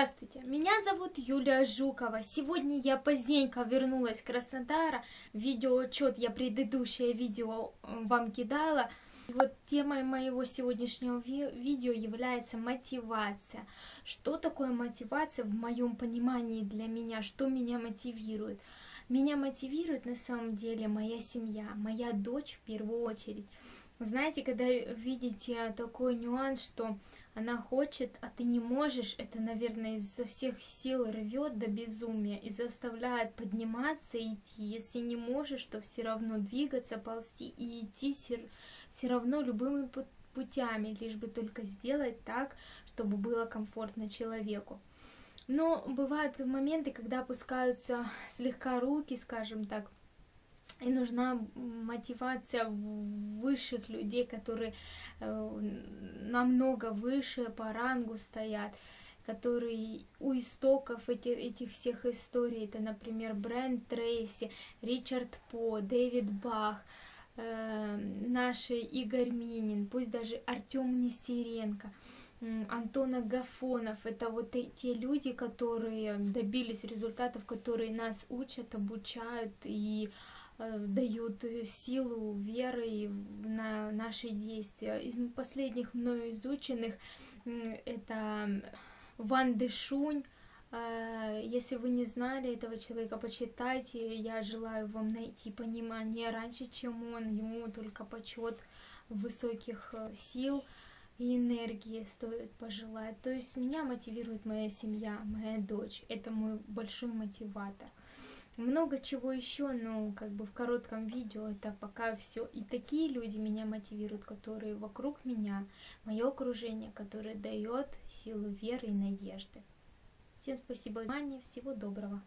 Здравствуйте, меня зовут Юлия Жукова. Сегодня я поздненько вернулась с Краснодара. Видеоотчет я предыдущее видео э, вам кидала. И вот темой моего сегодняшнего ви видео является мотивация. Что такое мотивация в моем понимании для меня? Что меня мотивирует? Меня мотивирует на самом деле моя семья, моя дочь в первую очередь. Знаете, когда видите такой нюанс, что она хочет, а ты не можешь, это, наверное, изо всех сил рвет до безумия и заставляет подниматься и идти. Если не можешь, то все равно двигаться, ползти и идти все, все равно любыми путями, лишь бы только сделать так, чтобы было комфортно человеку. Но бывают моменты, когда опускаются слегка руки, скажем так, и нужна мотивация высших людей, которые э, намного выше по рангу стоят, которые у истоков эти, этих всех историй, это, например, Брент Трейси, Ричард По, Дэвид Бах, э, наш Игорь Минин, пусть даже Артем Нестеренко, Антон Агафонов, это вот те люди, которые добились результатов, которые нас учат, обучают и Э, дают силу веры на наши действия. Из последних мною изученных это Ван Дешунь. Э, если вы не знали этого человека, почитайте. Я желаю вам найти понимание раньше, чем он. Ему только почет высоких э, сил и энергии стоит пожелать. То есть меня мотивирует моя семья, моя дочь. Это мой большой мотиватор много чего еще, но как бы в коротком видео это пока все. И такие люди меня мотивируют, которые вокруг меня, мое окружение, которое дает силу веры и надежды. Всем спасибо за внимание, всего доброго.